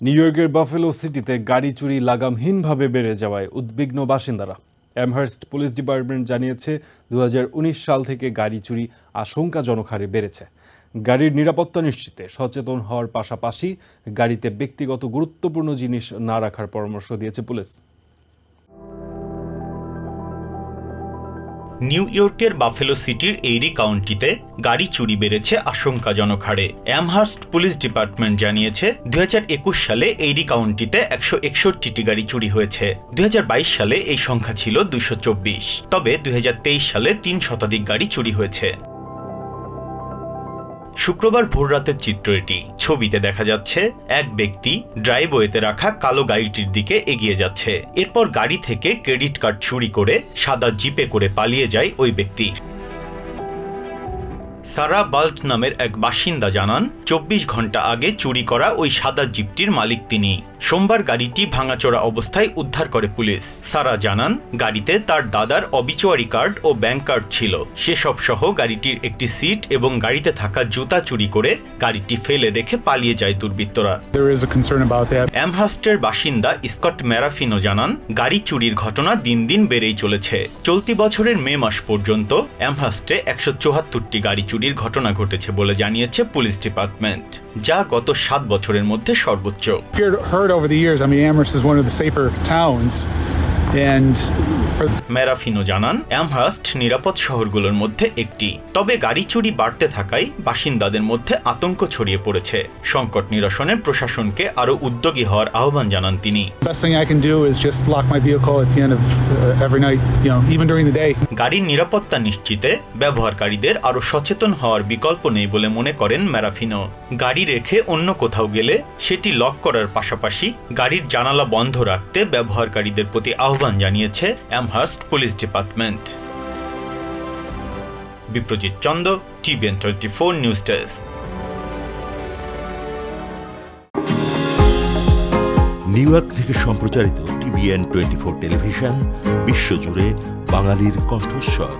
New ইয়র্কের buffalo সিটিতে গাড়ি চুরি লাগামহীনভাবে বেড়ে যাওয়ায় উদ্বিগ্ন বাসিন্দারা। অ্যামহার্স্ট পুলিশ ডিপার্টমেন্ট জানিয়েছে দু হাজার উনিশ সাল থেকে গাড়ি চুরি আশঙ্কাজনক হারে বেড়েছে। গাড়ির নিরাপত্তা নিশ্চিতে সচেতন হওয়ার পাশাপাশি গাড়িতে ব্যক্তিগত গুরুত্বপূর্ণ জিনিস না রাখার পরামর্শ দিয়েছে পুলিশ। নিউ ইয়র্কের বাফেলো সিটির এইরি কাউন্টিতে গাড়ি চুরি বেড়েছে আশঙ্কাজনক হারে। অ্যামহার্স্ট পুলিশ ডিপার্টমেন্ট জানিয়েছে দুই হাজার একুশ সালে এইরি কাউন্টিতে একশো একষট্টিটি গাড়ি চুরি হয়েছে। দুই হাজার বাইশ সালে এই সংখ্যা ছিল দুশো তবে দুই হাজার তেইশ সালে তিন শতাধিক গাড়ি চুরি হয়েছে। শুক্রবার ভোররাতের চিত্র এটি। ছবিতে দেখা যাচ্ছে, এক ব্যক্তি ড্রাইভওয়েতে রাখা কালো গাড়িটির দিকে এগিয়ে যাচ্ছে। এরপর গাড়ি থেকে ক্রেডিট কার্ড চুরি করে সাদা জিপে করে পালিয়ে যায় ওই ব্যক্তি। সারা বাল্ট নামের এক বাসিন্দা জানান চব্বিশ ঘণ্টা আগে চুরি করা ওই সাদা জিপটির মালিক তিনি। সোমবার গাড়িটি ভাঙাচোরা অবস্থায় উদ্ধার করে পুলিশ। সারা জানান গাড়িতে তার দাদার অবিচুয়ারি কার্ড ও ব্যাংক কার্ড ছিল। সেসব সহ গাড়িটির একটি সিট এবং গাড়িতে থাকা জুতা চুরি করে গাড়িটি ফেলে রেখে পালিয়ে যায় দুর্বৃত্তরা। অ্যামহাস্টের বাসিন্দা স্কট ম্যারাফিনো জানান গাড়ি চুরির ঘটনা দিন দিন বেড়েই চলেছে। চলতি বছরের মে মাস পর্যন্ত অ্যামহাস্টে একশো চুয়াত্তরটি গাড়ি চুরির ঘটনা ঘটেছে বলে জানিয়েছে পুলিশ ডিপার্টমেন্ট যা গত সাত বছরের মধ্যে সর্বোচ্চ। ম্যারাফিনো জানান অ্যামহার্স্ট নিরাপদ শহরগুলোর মধ্যে একটি। তবে গাড়ি চুরি বাড়তে থাকায় বাসিন্দাদের মধ্যে আতঙ্ক ছড়িয়ে পড়েছে। সংকট নিরসনে প্রশাসনকে আরও উদ্যোগী হওয়ার আহ্বান জানান তিনি। গাড়ির নিরাপত্তা নিশ্চিতে ব্যবহারকারীদের আরও সচেতন হওয়ার বিকল্প নেই বলে মনে করেন ম্যারাফিনো। গাড়ি রেখে অন্য কোথাও গেলে সেটি লক করার পাশাপাশি গাড়ির জানালা বন্ধ রাখতে ব্যবহারকারীদের প্রতি আহ্বান জানিয়েছে Amherst police department. Biprajit Chanda, TVN twenty four news desk. New York থেকে সম্প্রচারিত টিভিএন টোয়েন্টি ফোর টেলিভিশন, বিশ্বজুড়ে বাঙালির কণ্ঠস্বর।